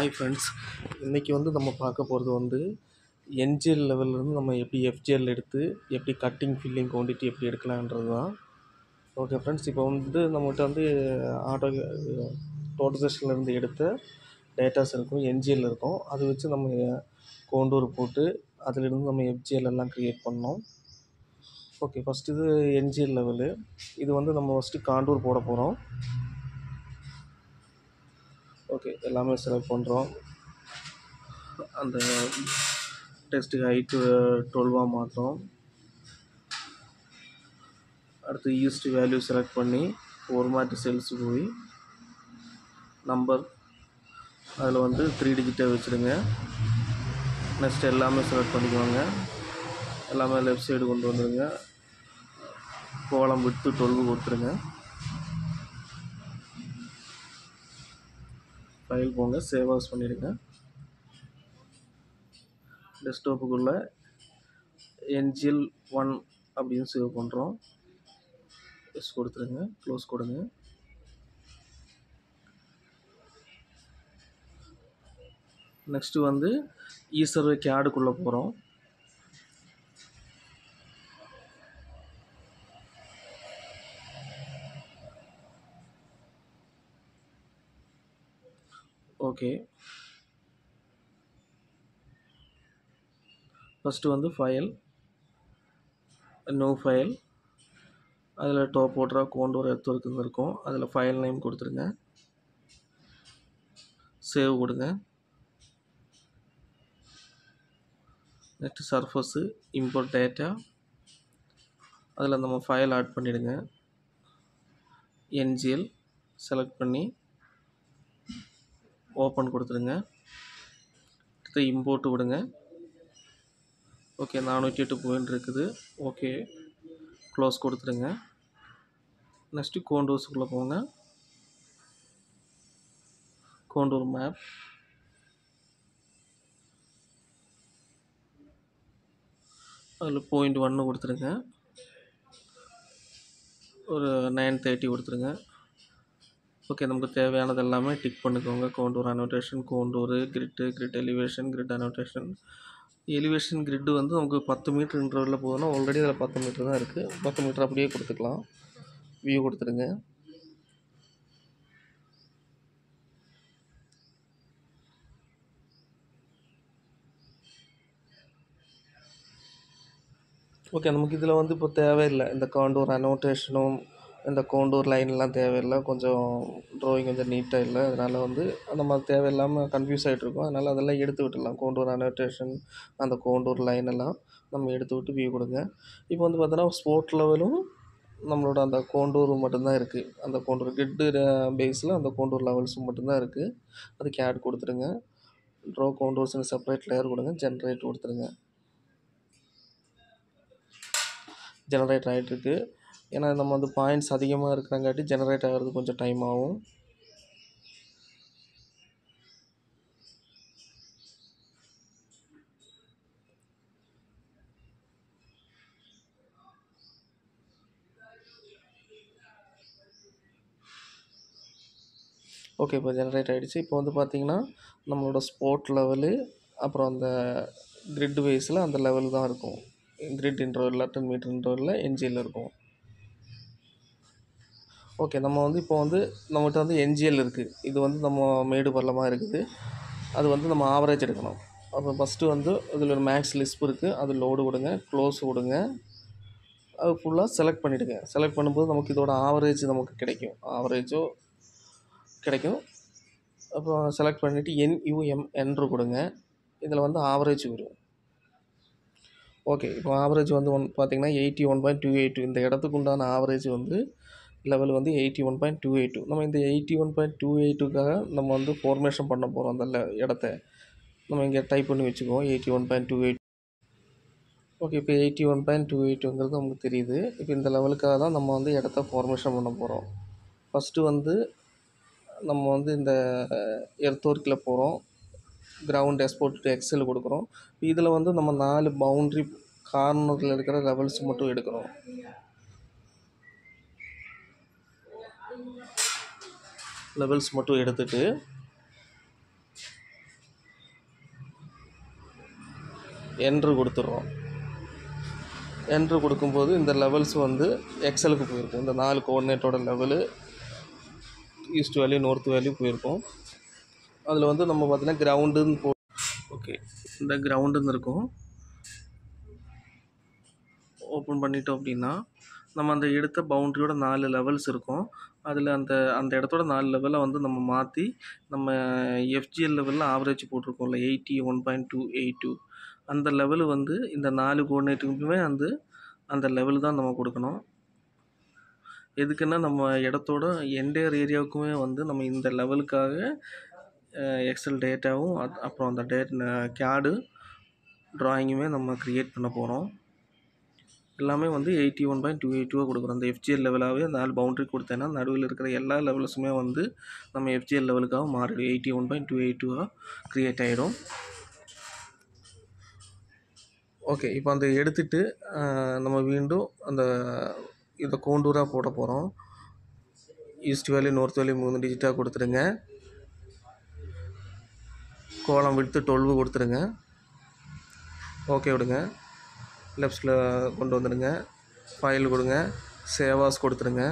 Hi friends இன்றைக்கி வந்து நம்ம பார்க்க போகிறது வந்து என்ஜிஎல் லெவல்லேருந்து நம்ம எப்படி எஃப்ஜிஎல் எடுத்து எப்படி கட்டிங் ஃபில்லிங் குவான்டிட்டி எப்படி எடுக்கலான்றது தான் ஓகே ஃப்ரெண்ட்ஸ் இப்போ வந்து நம்மகிட்ட வந்து ஆட்டோ டோட்டசேஷன்லேருந்து எடுத்த டேட்டாஸ் இருக்கும் என்ஜிஎல் இருக்கும். அதை வச்சு நம்ம கோண்டூர் போட்டு அதிலிருந்து நம்ம எஃப்ஜிஎல் எல்லாம் க்ரியேட் பண்ணோம். ஓகே ஃபஸ்ட்டு இது என்ஜிஎல் லெவலு இது வந்து நம்ம ஃபஸ்ட்டு காண்டூர் போட போகிறோம் ஓகே எல்லாமே செலக்ட் பண்ணுறோம் அந்த டெஸ்ட்டு ஹைட்டு டுவெல்வாக மாற்றோம் அடுத்து ஈஸ்ட் வேல்யூ செலக்ட் பண்ணி ஒரு மாதிரி செல்ஸ் போய் நம்பர் அதில் வந்து த்ரீ டிஜிட்டை வச்சுடுங்க. நெக்ஸ்ட் எல்லாமே செலக்ட் பண்ணிக்குவாங்க. எல்லாமே லெஃப்ட் சைடு கொண்டு வந்துடுங்க. கோலம் விட்டு டுவெல்வு கொடுத்துருங்க ஃபைல் போங்க சேவ் ஆஸ் பண்ணிடுங்க. டெஸ்க்டாப்புக்குள்ளே என்ஜிஎல் ஒன் அப்படின்னு சேவ் பண்ணுறோம் எஸ் கொடுத்துருங்க க்ளோஸ் கொடுங்க. நெக்ஸ்ட்டு வந்து இசர்வே கேடுக்குள்ளே போகிறோம் ஓகே. ஃபஸ்ட்டு வந்து ஃபைல் நோ ஃபைல் அதில் டாப் ஓட்டரா ஒரு எடுத்து இருக்குன்னு இருக்கும். அதில் ஃபைல் நேம் கொடுத்துருங்க. சேவ் கொடுங்க. நெக்ஸ்ட் சர்ஃபஸு இம்போர்ட் டேட்டா அதில் நம்ம ஃபைல் ஆட் பண்ணிவிடுங்க என்ஜிஎல் செலக்ட் பண்ணி ஓப்பன் கொடுத்துருங்க அடுத்து இம்போர்ட்டு விடுங்க. ஓகே நானூற்றி எட்டு பாயிண்ட் இருக்குது. ஓகே க்ளோஸ் கொடுத்துருங்க நெக்ஸ்ட்டு கோண்டூர்ஸுக்குள்ளே போங்க. கோண்டூர் மேப் அதில் பாயிண்ட் ஒன்று கொடுத்துருங்க ஒரு நைன் தேர்ட்டி கொடுத்துருங்க ஓகே நமக்கு தேவையானது எல்லாமே டிக் பண்ணிக்கோங்க. Contour annotation contour grid grid elevation grid annotation elevation grid வந்து நமக்கு பத்து மீட்டர் இன்டர்வலில் போகுதுன்னா ஆல்ரெடி அதில் பத்து மீட்டர் தான் இருக்குது பத்து மீட்ரு அப்படியே கொடுத்துக்கலாம். வியூ கொடுத்துருங்க ஓகே நமக்கு இதில் வந்து இப்போ தேவையில்லை. இந்த காண்டூர் அனோட்டேஷனும் இந்த கோண்டூர் லைன்லாம் தேவையில்லை. கொஞ்சம் ட்ராயிங் கொஞ்சம் நீட்டாக இல்லை. அதனால் வந்து நம்ம தேவையில்லாமல் கன்ஃபியூஸ் ஆகிட்ருக்கோம் அதனால் அதெல்லாம் எடுத்து விட்டுடலாம். கோண்டூர் அனோட்டேஷன் அந்த கோண்டூர் லைன் எல்லாம் நம்ம எடுத்து விட்டு வியூ கொடுங்க. இப்போ வந்து பார்த்தோன்னா ஸ்போர்ட் லெவலும் நம்மளோட அந்த கோண்டூர் மட்டும்தான் இருக்குது அந்த கோண்டூர் கிட்டு பேஸில் அந்த கோண்டூர் லெவல்ஸும் மட்டும்தான் இருக்குது அது கேட் கொடுத்துருங்க ட்ரோ கோண்டூர்ஸ்னு செப்பரேட் லேயர் கொடுங்க. ஜென்ரேட் கொடுத்துருங்க ஜெனரேட் ஆகிட்டுருக்கு ஏன்னா நம்ம வந்து பாயிண்ட்ஸ் அதிகமாக இருக்கிறங்காட்டி ஜெனரேட் ஆகிறது கொஞ்சம் டைம் ஆகும். ஓகே இப்போ ஜெனரேட் ஆகிடுச்சு இப்போ வந்து பார்த்திங்கன்னா நம்மளோட ஸ்போர்ட் லெவலு அப்புறம் அந்த கிரிட் வைஸில் அந்த லெவல் தான் இருக்கும். கிரிட் இன்டர்வலில் டென் மீட்டர் இன்டர்வலில் என்ஜிஎல் இருக்கும். ஓகே நம்ம வந்து இப்போ வந்து நம்மகிட்ட வந்து என்ஜிஎல் இருக்குது இது வந்து நம்ம மேடு பள்ளமாக இருக்குது. அது வந்து நம்ம ஆவரேஜ் எடுக்கணும். அப்போ ஃபஸ்ட்டு வந்து இதில் ஒரு மேக்ஸ் லிஸ்ப் இருக்குது அது லோடு விடுங்க க்ளோஸ் விடுங்க. அது ஃபுல்லாக செலக்ட் பண்ணிவிடுங்க செலக்ட் பண்ணும்போது நமக்கு இதோட ஆவரேஜ் நமக்கு கிடைக்கும். ஆவரேஜோ கிடைக்கும். அப்போ செலக்ட் பண்ணிவிட்டு என்யூஎம் என்று கொடுங்க. இதில் வந்து ஆவரேஜ் வரும். ஓகே இப்போ ஆவரேஜ் வந்து ஒன் பார்த்திங்கன்னா eighty one point two eight two இந்த இடத்துக்கு உண்டான ஆவரேஜ் வந்து லெவல் வந்து eighty one point two eight two நம்ம இந்த எயிட்டி ஒன் பாயிண்ட் டூ எயிட்டுக்காக நம்ம வந்து ஃபார்மேஷன் பண்ண போகிறோம் அந்த இடத்த. நம்ம இங்கே டைப் பண்ணி வச்சுக்குவோம் eighty one point two eight okay இப்போ எயிட்டி ஒன் பாயிண்ட் டூ எயிட்டுங்கிறது நமக்கு தெரியுது. இப்போ இந்த லெவலுக்காக தான் நம்ம வந்து இடத்த ஃபார்மேஷன் பண்ண போகிறோம் ஃபஸ்ட்டு வந்து நம்ம வந்து இந்த எர்த்ஒர்க்கில் போகிறோம் கிரவுண்ட் எக்ஸ்போர்ட் டு எக்ஸல் கொடுக்குறோம். இதில் வந்து நம்ம நாலு பவுண்ட்ரி கார்னரில் இருக்கிற லெவல்ஸ் மட்டும் எடுக்கிறோம். லெவல்ஸ் மட்டும் எடுத்துகிட்டு என்ட்ரு கொடுத்துட்றோம். என்ட்ரு கொடுக்கும்போது இந்த லெவல்ஸ் வந்து எக்ஸலுக்கு போயிருக்கும். இந்த நாலு கோஆர்டினேட்டோட level east value north value போயிருக்கும். அதில் வந்து நம்ம பார்த்திங்கன்னா கிரவுண்டுன்னு போ ஓகே இந்த கிரவுண்டுன்னு இருக்கும். ஓப்பன் பண்ணிட்டோம் அப்படின்னா நம்ம அந்த எடுத்த பவுண்ட்ரியோட நாலு லெவல்ஸ் இருக்கும். அதில் அந்த அந்த இடத்தோட நாலு லெவலை வந்து நம்ம மாற்றி நம்ம எஃப்ஜிஎல் லெவலில் average போட்டிருக்கோம்ல eighty one point two eight two அந்த லெவலு வந்து இந்த நாலு கோஆர்டினேட்டுக்குமே வந்து அந்த லெவல் தான் நம்ம கொடுக்கணும். எதுக்குன்னா நம்ம இடத்தோட என்டையர் ஏரியாவுக்குமே வந்து நம்ம இந்த லெவலுக்காக எக்ஸல் டேட்டாவும் அப்புறம் அந்த டேட் கேடு ட்ராயிங்குமே நம்ம க்ரியேட் பண்ண போகிறோம் எல்லாமே வந்து eighty one point two eight டூவாக கொடுக்குறோம் அந்த எஃப்ஜிஎல் லெவலாகவே நாலு பவுண்டரி கொடுத்தேன்னா நடுவில் இருக்கிற எல்லா லெவல்ஸுமே வந்து நம்ம எஃப்ஜிஎல் லெவலுக்காக மாறிடும். Eighty one point two eight டூவாக க்ரியேட் ஆகிடும் ஓகே இப்போ அந்த எடுத்துட்டு நம்ம மீண்டும் அந்த இதை கோண்டூராக போட போகிறோம் ஈஸ்ட் வேலி நார்த் வேலி மூணு டிஜிட்டாக கொடுத்துருங்க கோலம் விடுத்து டுவெல்வு கொடுத்துருங்க ஓகே விடுங்க. லெஃப்ட்டில் கொண்டு வந்துடுங்க. ஃபைல் கொடுங்க. சேவாஸ் கொடுத்துருங்க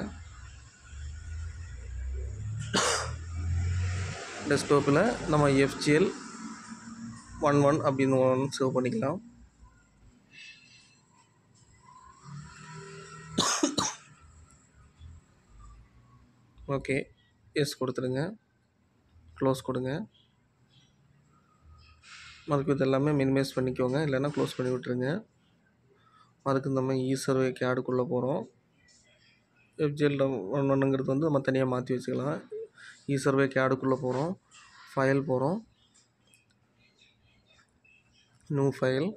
டெஸ்க்டாப்பில் நம்ம எஃப்ஜிஎல் ஒன் ஒன் அப்படின்னு ஒன் சேவ் பண்ணிக்கலாம். ஓகே எஸ் கொடுத்துருங்க க்ளோஸ் கொடுங்க. மறுக்கு இது எல்லாமே மினிமைஸ் பண்ணிக்கோங்க. இல்லைன்னா க்ளோஸ் பண்ணி விட்டுருங்க. அதுக்கு நம்ம இ சர்வே கேடுக்குள்ளே போகிறோம் எஃப்ஜிஎல் ஒன் ஒன்றுங்கிறது வந்து நம்ம தனியாக மாற்றி வச்சுக்கலாம். ஈஸர்வே சர்வே கேடுக்குள்ளே போகிறோம் ஃபைல் போகிறோம் நியூ ஃபைல்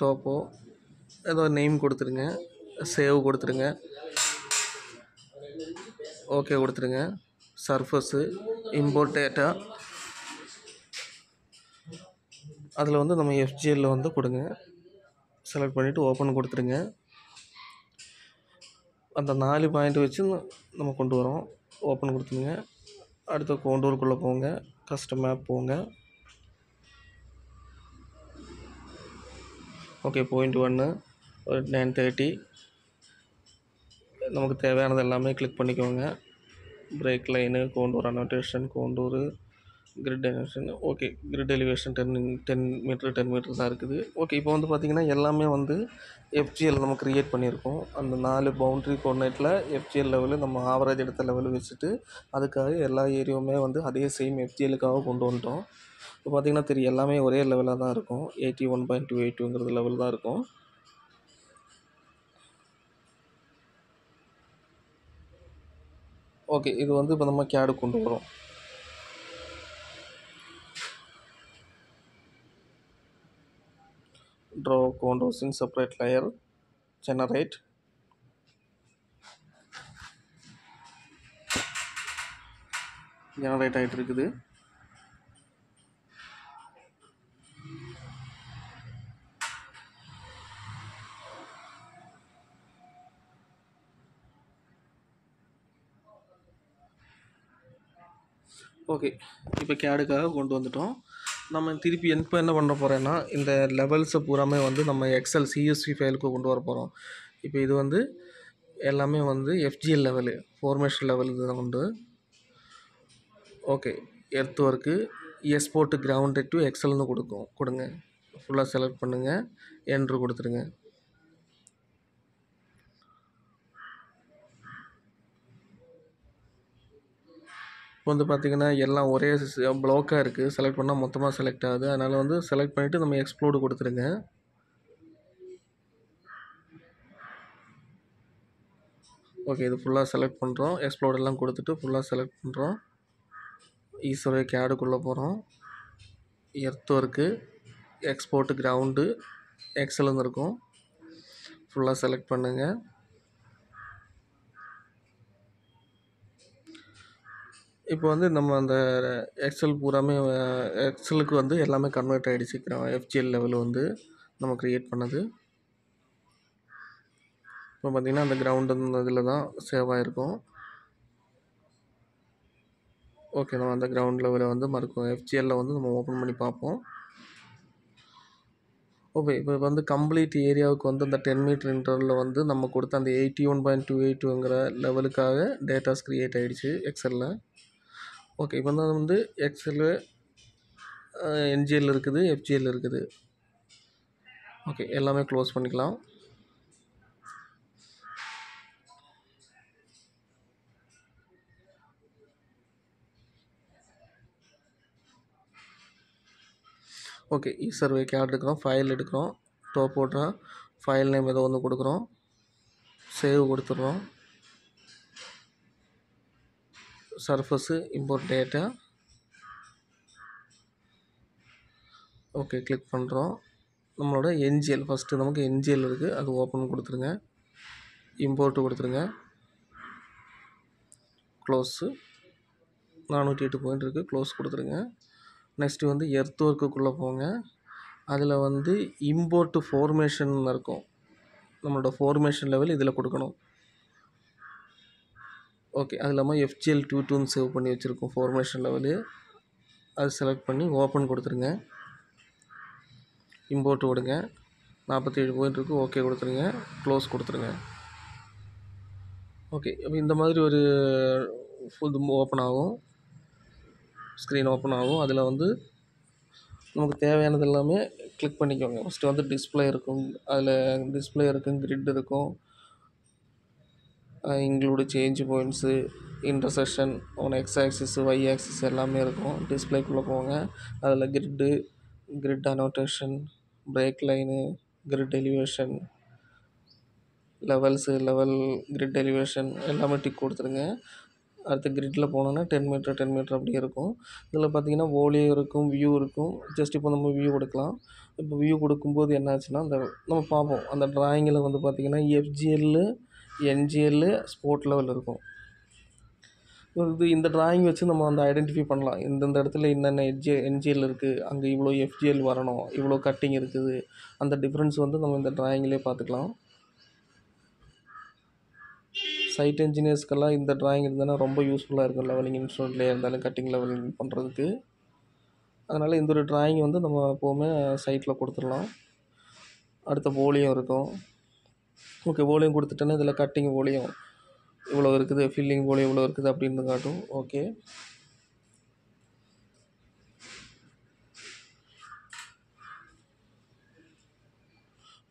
டோப்போ ஏதோ நேம் கொடுத்துருங்க. சேவ் கொடுத்துருங்க. ஓகே கொடுத்துருங்க. சர்ஃபஸு இம்போர்ட் டேட்டா அதில் வந்து நம்ம எஃப்ஜிஎல்ல வந்து கொடுங்க. செலக்ட் பண்ணிவிட்டு ஓப்பன் கொடுத்துருங்க. அந்த நாலு பாயிண்ட் வச்சு நம்ம கொண்டு வரோம். ஓப்பன் கொடுத்துருங்க. அடுத்த கோண்டூருக்குள்ளே போங்க. கஸ்டம் மேப் போங்க. ஓகே பாயிண்ட் ஒன்று ஒரு நைன் தேர்ட்டி நமக்கு தேவையானது எல்லாமே கிளிக் பண்ணிக்கோங்க. Break line contour annotation contour grid elevation okay grid elevation ten ten metre ten metre தான் இருக்குது. ஓகே இப்போ வந்து பார்த்திங்கன்னா எல்லாமே வந்து எஃப்ஜிஎல் நம்ம க்ரியேட் பண்ணியிருக்கோம். அந்த நாலு பவுண்ட்ரி கோஆர்டினேட்டில் எஃப்ஜிஎல் லெவலு நம்ம ஆவரேஜ் எடுத்த லெவலு வச்சுட்டு அதுக்காக எல்லா ஏரியாவுமே வந்து அதே சேம் எஃப்ஜிஎலுக்காக கொண்டு வந்துட்டோம். இப்போ பார்த்திங்கன்னா தெரியும் எல்லாமே ஒரே லெவலாக தான் இருக்கும். Eighty one point two eight டூங்கிறது level தான் இருக்கும். ஓகே இது வந்து இப்போ நம்ம கேடு கொண்டு வரோம் draw contours in separate layer generate generate ஆகிட்டு இருக்குது ஓகே இப்போ கேடுக்காக கொண்டு வந்துட்டோம் நம்ம திருப்பி இப்போ என்ன பண்ண போகிறேன்னா இந்த லெவல்ஸை பூராமே வந்து நம்ம எக்ஸல் சிஎஸ்வி ஃபைலுக்கு கொண்டு வர போகிறோம் இப்போ இது வந்து எல்லாமே வந்து எஃப்ஜிஎல் லெவலு ஃபார்மேஷன் லெவல் இதுதான் உண்டு. Okay earth work export ground to எக்ஸல்னு கொடுக்கும். கொடுங்க. ஃபுல்லாக செலக்ட் பண்ணுங்கள் என்ட்ரு கொடுத்துருங்க. இப்போ வந்து பார்த்திங்கன்னா எல்லாம் ஒரே ப்ளாக்காக இருக்குது செலக்ட் பண்ணால் மொத்தமாக செலக்ட் ஆகுது. அதனால் வந்து செலக்ட் பண்ணிவிட்டு நம்ம எக்ஸ்ப்ளோடு கொடுத்துருங்க. ஓகே இது ஃபுல்லாக செலக்ட் பண்ணுறோம் எக்ஸ்ப்ளோடெல்லாம் கொடுத்துட்டு ஃபுல்லாக செலக்ட் பண்ணுறோம் ஈஸ்வரே கேடுக்குள்ளே போகிறோம் எர்த் ஒர்க்கு எக்ஸ்போர்ட்டு கிரவுண்டு எக்ஸலுன்னு இருக்கும். ஃபுல்லாக செலக்ட் பண்ணுங்கள் இப்போ வந்து நம்ம அந்த எக்ஸல் பூராமே எக்ஸலுக்கு வந்து எல்லாமே கன்வெர்ட் ஆகிடுச்சு எஃப்ஜிஎல் லெவல் வந்து நம்ம க்ரியேட் பண்ணது. இப்போ பார்த்திங்கன்னா அந்த கிரவுண்டு இதில் தான் சேவ் ஆகிருக்கும் ஓகே நம்ம அந்த கிரவுண்ட் லெவலில் வந்து மறுக்கும். எஃப்ஜிஎல்ல வந்து நம்ம ஓப்பன் பண்ணி பார்ப்போம். ஓகே இப்போ வந்து கம்ப்ளீட் ஏரியாவுக்கு வந்து அந்த டென் மீட்டர் இன்டர்வலில் வந்து நம்ம கொடுத்த அந்த eighty one point two eight டூங்கிற லெவலுக்காக டேட்டாஸ் க்ரியேட் ஆகிடுச்சு எக்ஸலில் ஓகே இப்போ வந்து வந்து எக்ஸ்எல்லு என்ஜிஎல் இருக்குது எஃப்ஜிஎல் இருக்குது. ஓகே எல்லாமே க்ளோஸ் பண்ணிக்கலாம். ஓகே இ சர்வே கேட் எடுக்கிறோம் ஃபைல் எடுக்கிறோம் டோப் போட்டால் ஃபைல் நேம் ஏதோ ஒன்று கொடுக்குறோம். சேவ் கொடுத்துட்றோம். Surface import data okay click பண்ணுறோம் நம்மளோட என்ஜிஎல் ஃபஸ்ட்டு நமக்கு என்ஜிஎல் இருக்குது அது ஓப்பன் கொடுத்துருங்க. இம்போர்ட்டு கொடுத்துருங்க. க்ளோஸு நானூற்றி எட்டு பாயிண்ட் இருக்குது க்ளோஸ் கொடுத்துருங்க. நெக்ஸ்ட்டு வந்து எர்த் ஒர்க்குக்குள்ளே போங்க. அதில் வந்து இம்போர்ட்டு ஃபோர்மேஷன் இருக்கும். நம்மளோட ஃபோர்மேஷன் லெவல் இதில் கொடுக்கணும். ஓகே. அது இல்லாமல் எஃப்ஜிஎல் டூ டூன்னு சேவ் பண்ணி வச்சுருக்கோம். ஃபார்மேஷன் லெவலு அது செலக்ட் பண்ணி ஓப்பன் கொடுத்துருங்க. இம்போர்ட் விடுங்க. நாற்பத்தேழு பாயிண்ட் இருக்குது ஓகே கொடுத்துருங்க. க்ளோஸ் கொடுத்துருங்க. ஓகே அப்போ இந்த மாதிரி ஒரு ஃபுல் ஓப்பன் ஆகும். ஸ்க்ரீன் ஓப்பன் ஆகும். அதில் வந்து நமக்கு தேவையானது எல்லாமே கிளிக் பண்ணிக்கோங்க. ஃபஸ்ட்டு வந்து டிஸ்பிளே இருக்கும். அதில் டிஸ்பிளே இருக்கும். கிரிட் இருக்கும். Include change points intersection one X axis Y axis எல்லாமே இருக்கும். டிஸ்பிளேக்குள்ளே போங்க. அதில் grid grid annotation break line grid elevation levels level grid elevation எல்லாமே டிக் கொடுத்துருங்க. அடுத்து கிரிட்டில் போனோன்னா டென் மீட்டர் டென் மீட்டர் அப்படி இருக்கும். இதில் பார்த்தீங்கன்னா ஓலியும் இருக்கும் வியூ இருக்கும். ஜஸ்ட் இப்போ நம்ம வியூ கொடுக்கலாம் இப்போ வியூ கொடுக்கும்போது என்ன ஆச்சுன்னா அந்த நம்ம பார்ப்போம். அந்த ட்ராயிங்கில் வந்து பார்த்திங்கன்னா எஃப்ஜிஎல்லு என்ஜிஎல்லு ஸ்போர்ட் லெவல் இருக்கும். இது இந்த டிராயிங் வச்சு நம்ம அந்த ஐடென்டிஃபை பண்ணலாம். இந்தந்த இடத்துல என்னென்ன எட்ஜி என்ஜிஎல் இருக்குது அங்கே இவ்வளோ எஃப்ஜிஎல் வரணும் இவ்வளோ கட்டிங் இருக்குது அந்த டிஃப்ரென்ஸ் வந்து நம்ம இந்த டிராயிங்லேயே பார்த்துக்கலாம் சைட் என்ஜினியர்ஸ்க்கெல்லாம் இந்த டிராயிங் இருந்ததுன்னா ரொம்ப யூஸ்ஃபுல்லாக இருக்கும் லெவலிங் இன்ஸ்ட்ருமெண்ட்லேயே இருந்தாலும் கட்டிங் லெவலிங் பண்ணுறதுக்கு அதனால் இந்த ஒரு டிராயிங் வந்து நம்ம எப்போவுமே சைட்டில் கொடுத்துடலாம். அடுத்த போலியும் இருக்கும். ஓகே ஓலையும் கொடுத்துட்டேன்னா இதில் கட்டிங் போலியும் இவ்வளோ இருக்குது ஃபில்லிங் ஓலையும் இவ்வளோ இருக்குது அப்படின்னு காட்டும். ஓகே.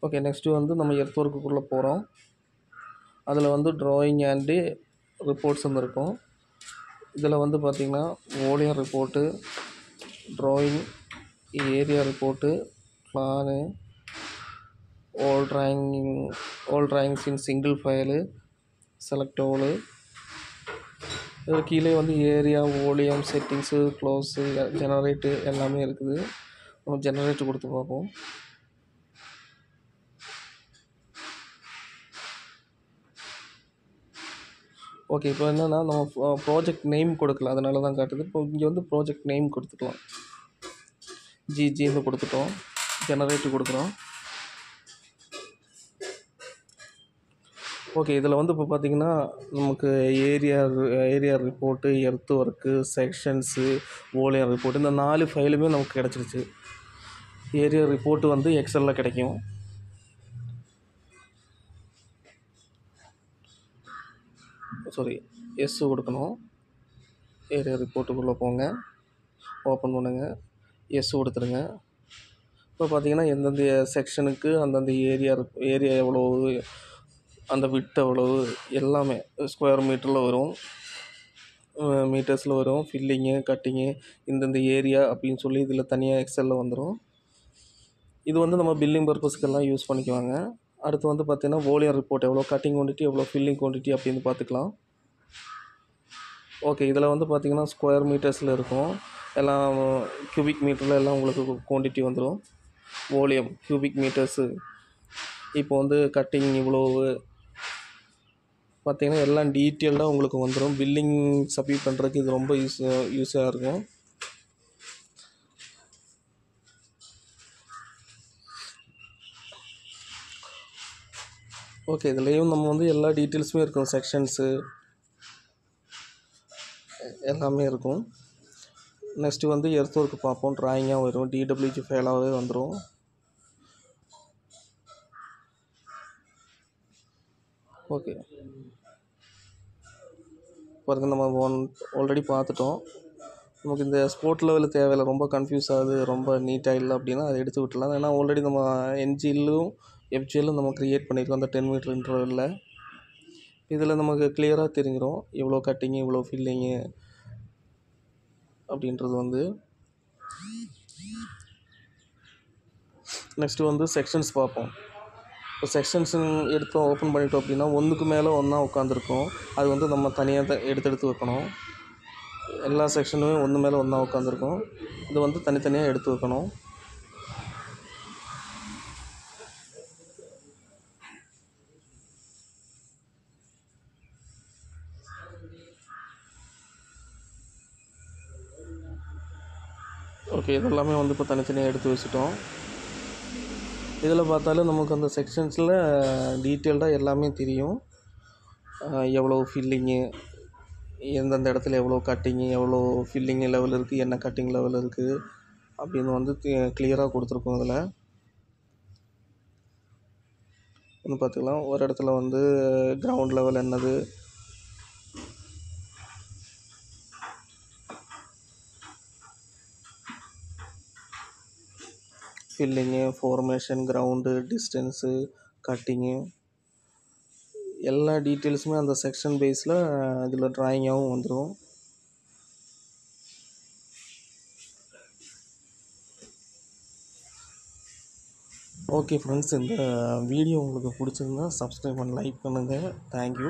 ஓகே நெக்ஸ்ட்டு வந்து நம்ம எர்த் ஒர்க்குள்ளே போகிறோம் அதில் வந்து ட்ராயிங் அண்டு ரிப்போர்ட்ஸ் வந்து இருக்கும். இதில் வந்து பார்த்திங்கன்னா volume report drawing area report plan all drawing all drawings in single file select all இது கீழே வந்து area volume settings close generate எல்லாமே இருக்குது. நம்ம ஜெனரேட் கொடுத்து பார்ப்போம். ஓகே இப்போ என்னென்னா நம்ம ப்ராஜெக்ட் நேம் கொடுக்கல அதனால தான் காட்டுது. இப்போ இங்கே வந்து ப்ராஜெக்ட் நேம் கொடுத்துக்கலாம். ஜிஜின்னு கொடுத்துட்டோம். ஜெனரேட்டு கொடுக்குறோம். ஓகே இதில் வந்து இப்போ பார்த்தீங்கன்னா நமக்கு area area report earth work sections volume report இந்த நாலு ஃபைலுமே நமக்கு கிடச்சிருச்சு. ஏரியா ரிப்போர்ட்டு வந்து எக்ஸலில் கிடைக்கும். சாரி எஸ் கொடுக்கணும். ஏரியா ரிப்போர்ட்டுக்குள்ளே போங்க. ஓப்பன் பண்ணுங்க. எஸ் கொடுத்துருங்க. இப்போ பார்த்தீங்கன்னா எந்தெந்த செக்ஷனுக்கு அந்தந்த ஏரியா ஏரியா எவ்வளோ அந்த விட்டு எவ்வளவு எல்லாமே ஸ்கொயர் மீட்டரில் வரும். மீட்டர்ஸில் வரும். ஃபில்லிங்கு கட்டிங்கு இந்தந்த ஏரியா அப்படின்னு சொல்லி இதில் தனியாக எக்ஸலில் வந்துடும் இது வந்து நம்ம பில்லிங் பர்பஸ்க்கெல்லாம் யூஸ் பண்ணிக்குவாங்க. அடுத்து வந்து பார்த்திங்கன்னா வோலியம் ரிப்போர்ட் எவ்வளோ கட்டிங் குவான்டிட்டி எவ்வளோ ஃபில்லிங் குவான்டிட்டி அப்படின்னு பார்த்துக்கலாம் ஓகே இதில் வந்து பார்த்திங்கன்னா ஸ்கொயர் மீட்டர்ஸில் இருக்கும். எல்லாம் கியூபிக் மீட்டரில் எல்லாம் உங்களுக்கு குவான்டிட்டி வந்துடும் வோலியம் கியூபிக் மீட்டர்ஸு இப்போ வந்து கட்டிங் இவ்வளோ பார்த்திங்கன்னா எல்லாம் டீட்டெயில்டாக உங்களுக்கு வந்துடும் பில்லிங் சப்மிட் பண்ணுறதுக்கு இது ரொம்ப யூஸ் யூஸாக இருக்கும். ஓகே இதுலேயும் நம்ம வந்து எல்லா டீட்டெயில்ஸுமே இருக்கும். செக்ஷன்ஸு எல்லாமே இருக்கும். நெக்ஸ்ட்டு வந்து எர்த் ஒர்க்கு பார்ப்போம். ட்ராயிங்காக வரும். டிடபிள்யூஜி ஃபைலாகவே வந்துடும் ஓகே பாருங்கள் நம்ம ஒன் ஆல்ரெடி பார்த்துட்டோம். நமக்கு இந்த ஸ்போர்ட் லெவலில் தேவையில்லை. ரொம்ப கன்ஃபியூஸ் ஆகுது ரொம்ப நீட்டாக இல்லை அப்படின்னா அதை எடுத்து விட்டுலாம் ஏன்னா ஆல்ரெடி நம்ம என்ஜிலும் எஃப்ஜிலும் நம்ம க்ரியேட் பண்ணியிருக்கோம் அந்த டென் மீட்டர் இன்டர்வலில் இதில் நமக்கு கிளியராக தெரிஞ்சிடும் இவ்வளோ கட்டிங்கு இவ்வளோ ஃபில்லிங்கு அப்படின்றது வந்து. நெக்ஸ்ட்டு வந்து செக்ஷன்ஸ் பார்ப்போம். இப்போ செக்ஷன்ஸுன்னு எடுத்தோம் ஓப்பன் பண்ணிட்டோம் அப்படின்னா ஒன்றுக்கு மேலே ஒன்றா உட்காந்துருக்கும் அது வந்து நம்ம தனியாக தான் எடுத்து எடுத்து வைக்கணும். எல்லா செக்ஷனுமே ஒன்று மேலே ஒன்றா உட்காந்துருக்கும் இது வந்து தனித்தனியாக எடுத்து வைக்கணும். ஓகே இதெல்லாமே வந்து இப்போ தனித்தனியாக எடுத்து வச்சுட்டோம். இதில் பார்த்தாலும் நமக்கு அந்த செக்ஷன்ஸில் டீட்டெயில்டாக எல்லாமே தெரியும். எவ்வளோ ஃபில்லிங்கு எந்தெந்த இடத்துல எவ்வளோ கட்டிங்கு எவ்வளோ ஃபில்லிங் லெவல் இருக்குது என்ன கட்டிங் லெவல் இருக்குது அப்படின்னு வந்து கிளியராக கொடுத்துருக்கோம் இதில். வந்து பார்த்துக்கலாம். ஒரு இடத்துல வந்து கிரவுண்ட் லெவல் என்னது filling formation ground distance cutting எல்லா டீட்டெயில்ஸுமே அந்த செக்ஷன் பேஸில் இதில் ட்ராயிங்காகவும் வந்துடும் ஓகே ஃப்ரெண்ட்ஸ் இந்த வீடியோ உங்களுக்கு பிடிச்சிருந்தா சப்ஸ்கிரைப் பண்ணி லைக் பண்ணுங்கள் தேங்க்யூ